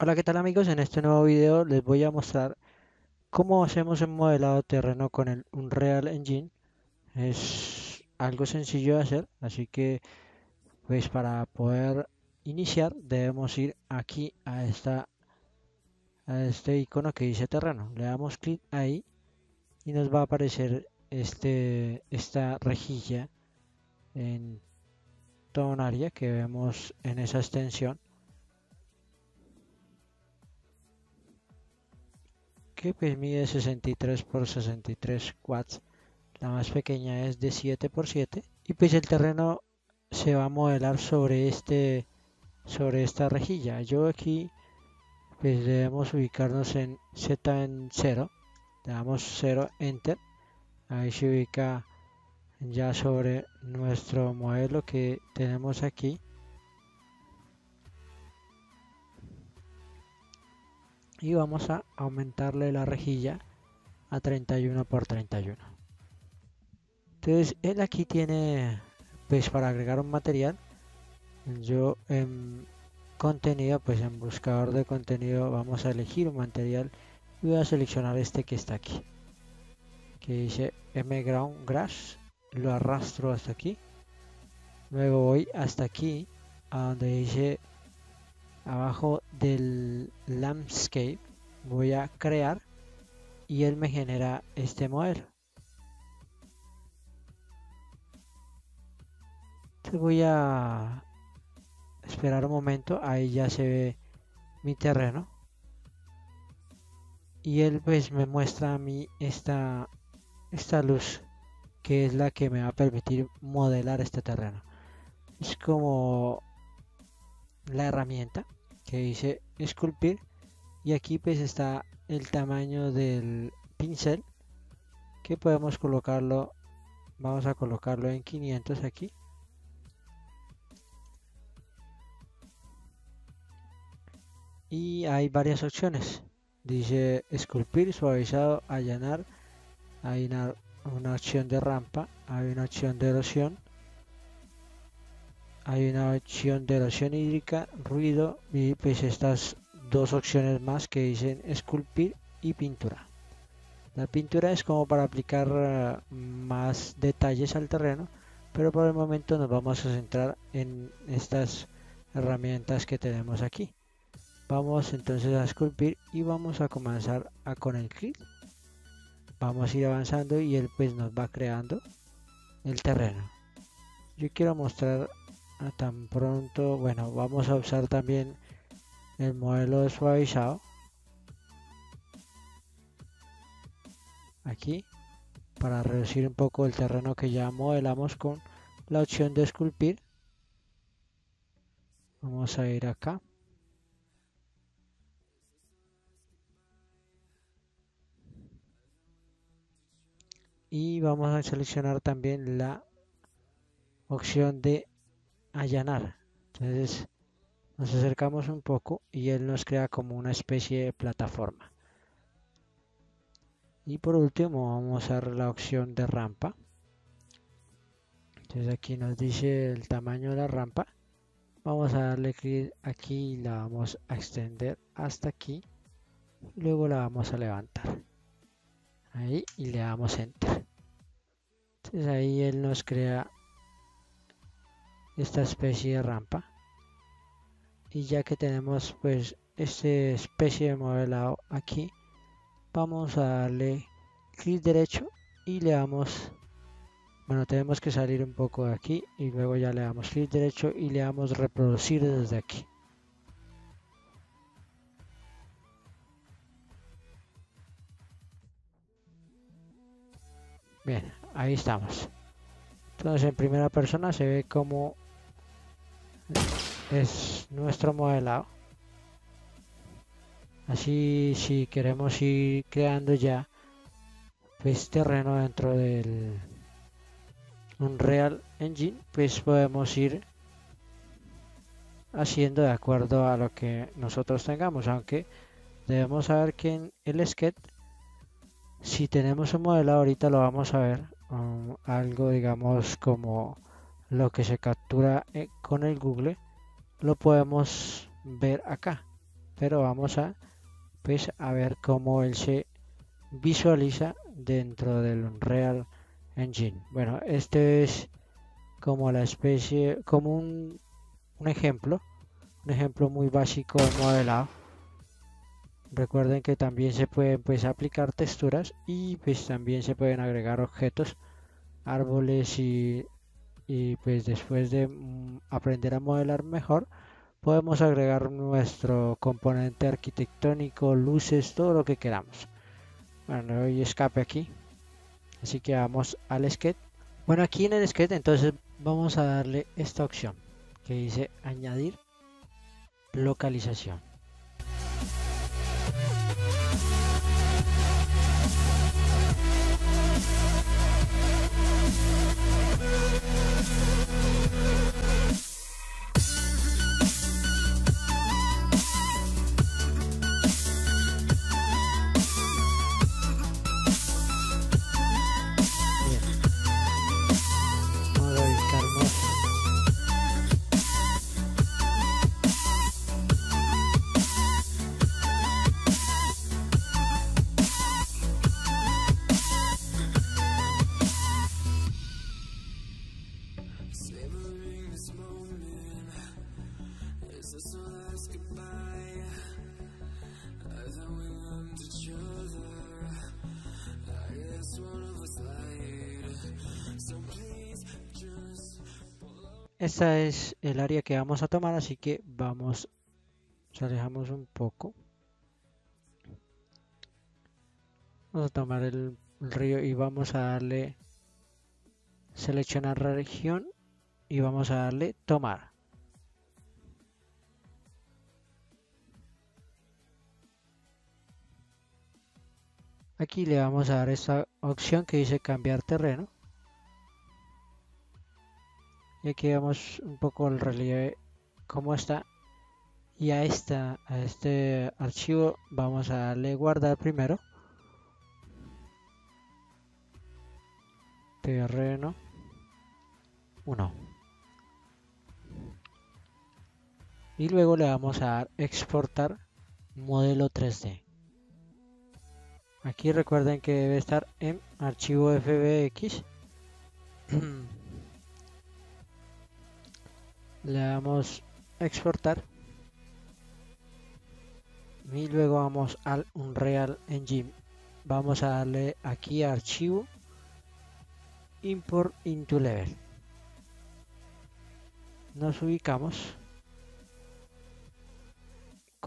Hola, ¿qué tal amigos? En este nuevo video les voy a mostrar cómo hacemos un modelado terreno con el Unreal Engine. Es algo sencillo de hacer, así que pues para poder iniciar debemos ir aquí a esta a este icono que dice terreno. Le damos clic ahí y nos va a aparecer este esta rejilla en área que vemos en esa extensión que pues mide 63 por 63 watts. La más pequeña es de 7 por 7 y pues el terreno se va a modelar sobre este sobre esta rejilla. Yo aquí pues debemos ubicarnos en Z en 0. Le damos 0 enter. Ahí se ubica ya sobre nuestro modelo que tenemos aquí. Y vamos a aumentarle la rejilla a 31 por 31 entonces él aquí tiene pues para agregar un material yo en contenido pues en buscador de contenido vamos a elegir un material y voy a seleccionar este que está aquí que dice M ground grass lo arrastro hasta aquí luego voy hasta aquí a donde dice abajo del landscape voy a crear y él me genera este modelo. Entonces voy a esperar un momento ahí ya se ve mi terreno. Y él pues me muestra a mí esta esta luz que es la que me va a permitir modelar este terreno. Es como la herramienta que dice esculpir y aquí pues está el tamaño del pincel que podemos colocarlo vamos a colocarlo en 500 aquí. Y hay varias opciones. Dice esculpir suavizado allanar hay una, una opción de rampa hay una opción de erosión hay una opción de erosión hídrica, ruido y pues estas dos opciones más que dicen esculpir y pintura. La pintura es como para aplicar eh, más detalles al terreno, pero por el momento nos vamos a centrar en estas herramientas que tenemos aquí. Vamos entonces a esculpir y vamos a comenzar a con el clic. Vamos a ir avanzando y él pues nos va creando el terreno. Yo quiero mostrar tan pronto. Bueno vamos a usar también el modelo suavizado. Aquí para reducir un poco el terreno que ya modelamos con la opción de esculpir. Vamos a ir acá. Y vamos a seleccionar también la opción de allanar. Entonces nos acercamos un poco y él nos crea como una especie de plataforma. Y por último vamos a la opción de rampa. Entonces aquí nos dice el tamaño de la rampa. Vamos a darle clic aquí y la vamos a extender hasta aquí. Luego la vamos a levantar. Ahí y le damos enter. Entonces ahí él nos crea esta especie de rampa. Y ya que tenemos pues este especie de modelado aquí vamos a darle clic derecho y le damos bueno tenemos que salir un poco de aquí y luego ya le damos clic derecho y le damos reproducir desde aquí. Bien ahí estamos. Entonces en primera persona se ve como es nuestro modelado. Así si queremos ir creando ya pues terreno dentro del Unreal Engine pues podemos ir haciendo de acuerdo a lo que nosotros tengamos aunque debemos saber que en el sketch si tenemos un modelo ahorita lo vamos a ver um, algo digamos como lo que se captura eh, con el Google lo podemos ver acá pero vamos a pues a ver cómo él se visualiza dentro del Unreal Engine. Bueno, este es como la especie, como un, un ejemplo, un ejemplo muy básico de modelado. Recuerden que también se pueden pues aplicar texturas y pues también se pueden agregar objetos, árboles y, y pues después de mm, aprender a modelar mejor podemos agregar nuestro componente arquitectónico, luces, todo lo que queramos. Bueno, hoy escape aquí. Así que vamos al sketch. Bueno, aquí en el sketch entonces vamos a darle esta opción que dice añadir localización. Esta es el área que vamos a tomar, así que vamos, nos alejamos un poco. Vamos a tomar el río y vamos a darle seleccionar región y vamos a darle tomar. Aquí le vamos a dar esta opción que dice cambiar terreno. Y aquí vemos un poco el relieve cómo está. Y a esta a este archivo vamos a darle guardar primero. Terreno 1 y luego le vamos a dar exportar modelo 3D aquí recuerden que debe estar en archivo fbx le damos exportar. Y luego vamos al Unreal Engine. Vamos a darle aquí a archivo. Import into level. Nos ubicamos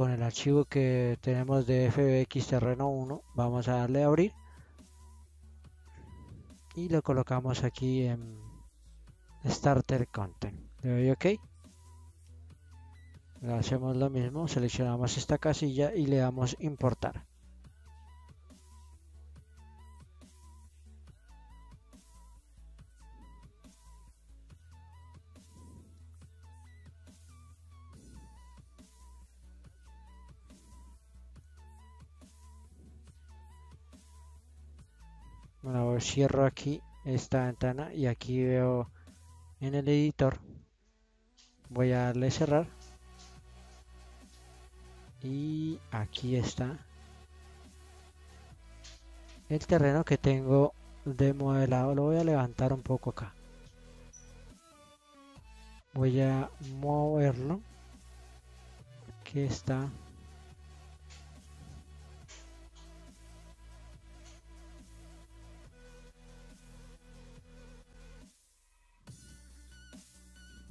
con el archivo que tenemos de fbx terreno 1 vamos a darle a abrir. Y lo colocamos aquí en starter content. Le doy ok hacemos lo mismo seleccionamos esta casilla y le damos importar bueno cierro aquí esta ventana y aquí veo en el editor. Voy a darle cerrar. Y aquí está el terreno que tengo de modelado. Lo voy a levantar un poco acá. Voy a moverlo. Aquí está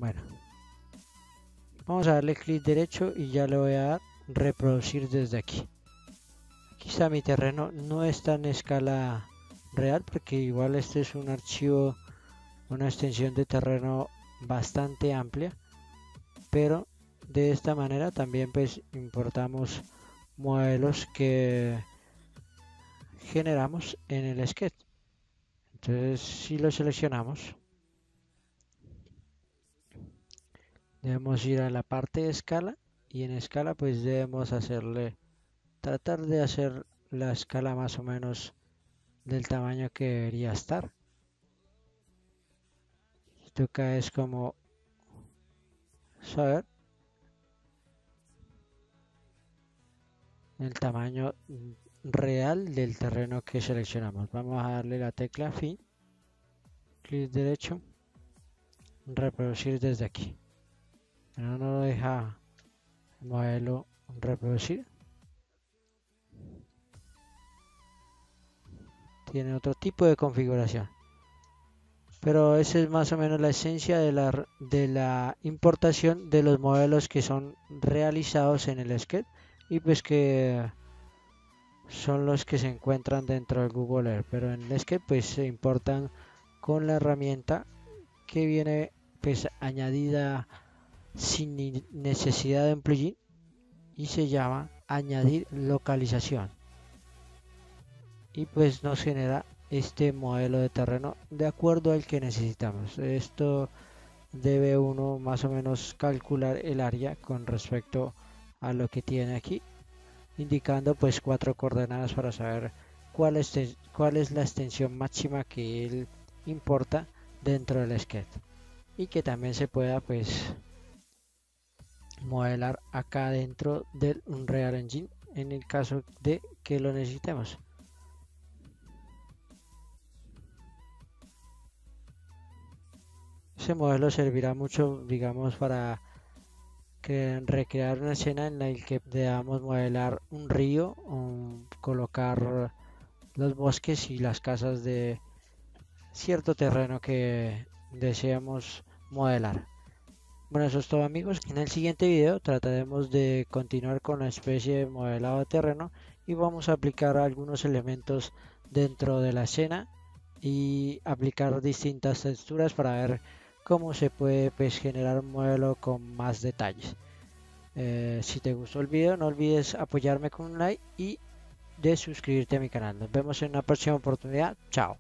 bueno vamos a darle clic derecho y ya le voy a reproducir desde aquí. Quizá mi terreno no está en escala real porque igual este es un archivo, una extensión de terreno bastante amplia, pero de esta manera también pues importamos modelos que generamos en el sketch. Entonces si lo seleccionamos, debemos ir a la parte de escala y en escala pues debemos hacerle tratar de hacer la escala más o menos del tamaño que debería estar esto acá es como saber el tamaño real del terreno que seleccionamos. Vamos a darle la tecla fin, clic derecho, reproducir desde aquí. No nos deja modelo reproducir. Tiene otro tipo de configuración. Pero esa es más o menos la esencia de la, de la importación de los modelos que son realizados en el sketch y pues que son los que se encuentran dentro del Google Earth. Pero en el sketch pues se importan con la herramienta que viene pues añadida sin necesidad de un plugin y se llama añadir localización. Y pues nos genera este modelo de terreno de acuerdo al que necesitamos. Esto debe uno más o menos calcular el área con respecto a lo que tiene aquí indicando pues cuatro coordenadas para saber cuál es, cuál es la extensión máxima que él importa dentro del sketch y que también se pueda pues modelar acá dentro del Unreal Engine en el caso de que lo necesitemos. Ese modelo servirá mucho, digamos, para recrear una escena en la que debamos modelar un río, o colocar los bosques y las casas de cierto terreno que deseamos modelar. Bueno, eso es todo amigos. En el siguiente video trataremos de continuar con la especie de modelado de terreno y vamos a aplicar algunos elementos dentro de la escena y aplicar distintas texturas para ver cómo se puede pues, generar un modelo con más detalles. Eh, si te gustó el video no olvides apoyarme con un like y de suscribirte a mi canal. Nos vemos en una próxima oportunidad. Chao.